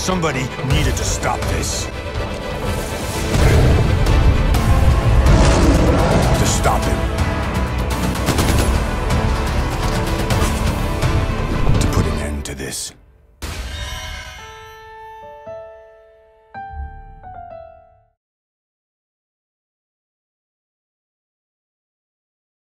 Somebody needed to stop this. To stop him. To put an end to this.